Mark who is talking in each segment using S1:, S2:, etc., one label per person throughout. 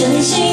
S1: 深信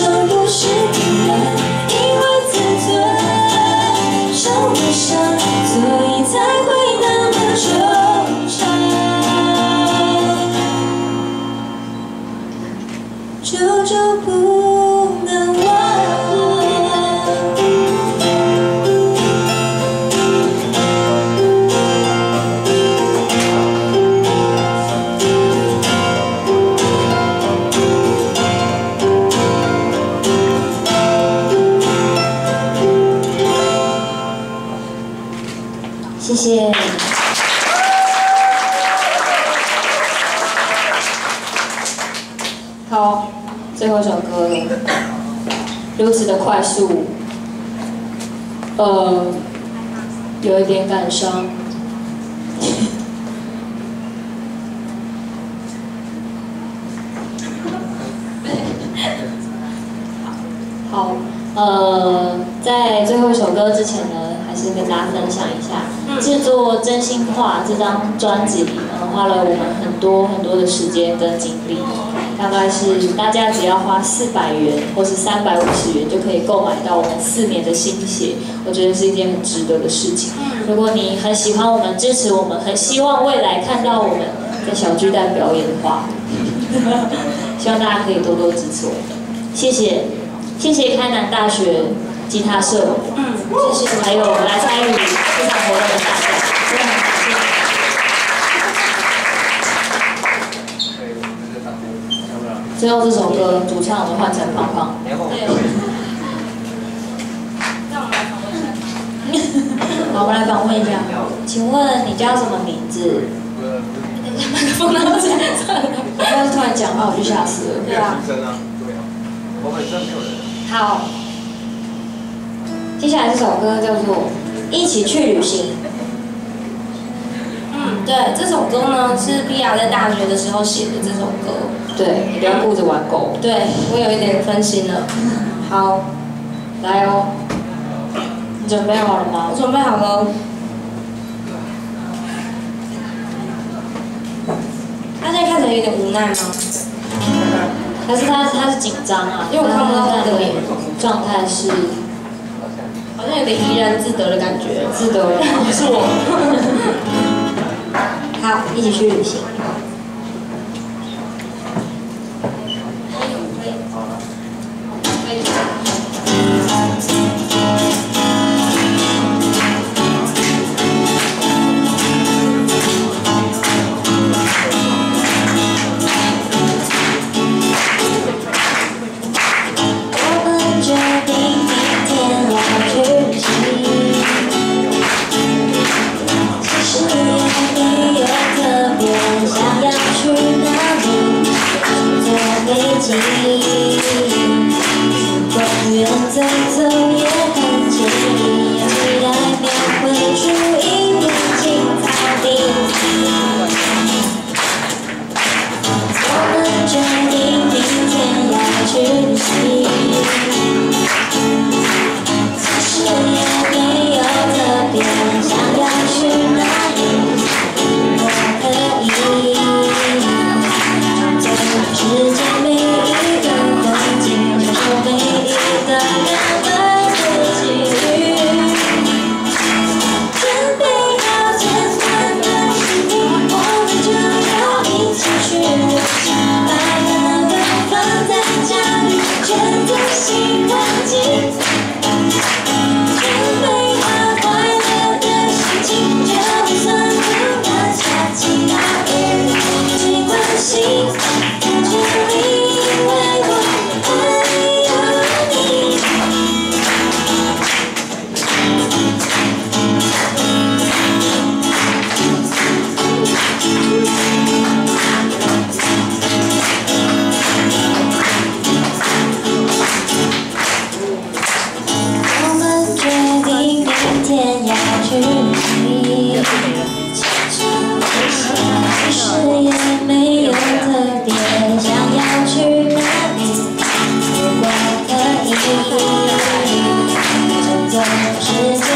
S1: 分手不是必然，因为自尊受了伤，所以才会那么惆怅，久久不
S2: 好，最后一首歌。了，如此的快速，呃，有一点感伤。好，呃，在最后一首歌之前呢，还是跟大家分享一下，制作《真心话》这张专辑花了我们很多很多的时间跟精力，大概是大家只要花四百元或是三百五十元就可以购买到我们四年的心血，我觉得是一件很值得的事情。如果你很喜欢我们，支持我们，很希望未来看到我们在小巨蛋表演的话，希望大家可以多多支持我们，谢谢。谢谢开南大学吉他社，嗯，谢谢，还有来参与这场活动的大家，真的很感谢。最后这首歌主唱我们换成胖胖，
S3: 然后
S2: 对。好，我们来访问一下，请问你叫什么名字？麦克风拿到这里，我要是突然讲话我就吓死了。
S3: 对啊，我本身没有人。
S2: 好，接下来这首歌叫做《一起去旅行》。
S1: 对，这首歌呢是 B R 在大学的时候写的这首歌。
S2: 对，不要顾着玩狗。
S1: 对，我有一点分心了。好，
S2: 来哦，你准备好了吗？
S1: 我准备好了。
S3: 他现在看起来有点无奈吗？
S2: 还是他他是紧张啊？
S3: 因为我看不到他的脸，
S2: 状态是
S3: 好像有点怡然自得的感觉。
S2: 自得了，
S3: 是我。
S2: 一起去旅行。She's